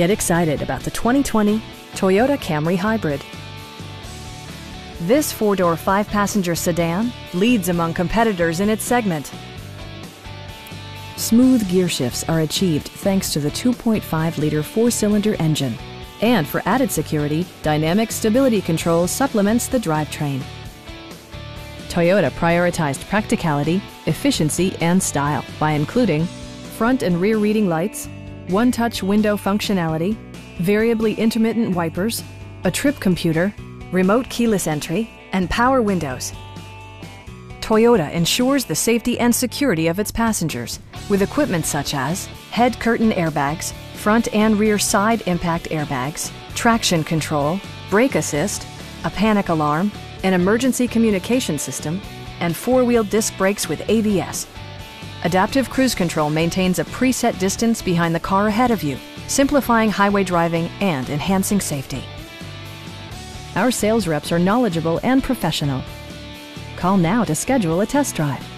Get excited about the 2020 Toyota Camry Hybrid. This four-door, five-passenger sedan leads among competitors in its segment. Smooth gear shifts are achieved thanks to the 2.5-liter four-cylinder engine. And for added security, Dynamic Stability Control supplements the drivetrain. Toyota prioritized practicality, efficiency, and style by including front and rear reading lights, one-touch window functionality, variably intermittent wipers, a trip computer, remote keyless entry, and power windows. Toyota ensures the safety and security of its passengers with equipment such as head curtain airbags, front and rear side impact airbags, traction control, brake assist, a panic alarm, an emergency communication system, and four-wheel disc brakes with ABS. Adaptive Cruise Control maintains a preset distance behind the car ahead of you, simplifying highway driving and enhancing safety. Our sales reps are knowledgeable and professional. Call now to schedule a test drive.